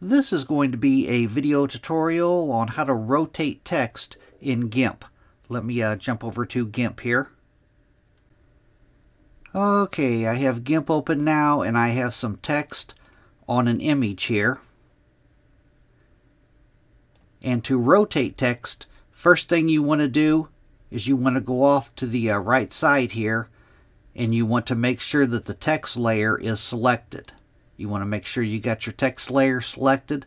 This is going to be a video tutorial on how to rotate text in GIMP. Let me uh, jump over to GIMP here. Okay, I have GIMP open now and I have some text on an image here. And to rotate text, first thing you want to do is you want to go off to the uh, right side here and you want to make sure that the text layer is selected. You want to make sure you got your text layer selected.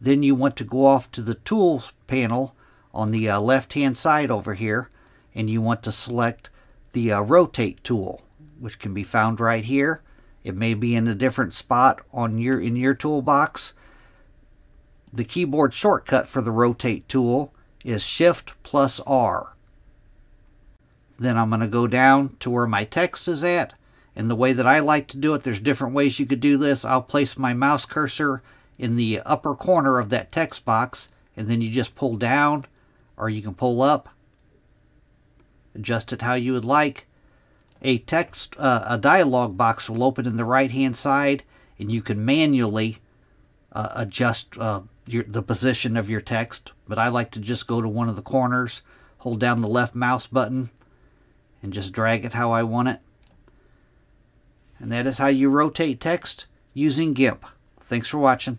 Then you want to go off to the Tools panel on the uh, left-hand side over here, and you want to select the uh, Rotate tool, which can be found right here. It may be in a different spot on your in your toolbox. The keyboard shortcut for the Rotate tool is Shift plus R. Then I'm going to go down to where my text is at, and the way that I like to do it, there's different ways you could do this. I'll place my mouse cursor in the upper corner of that text box, and then you just pull down, or you can pull up. Adjust it how you would like. A text, uh, a dialog box will open in the right-hand side, and you can manually uh, adjust uh, your, the position of your text. But I like to just go to one of the corners, hold down the left mouse button, and just drag it how I want it. And that is how you rotate text using GIMP. Thanks for watching.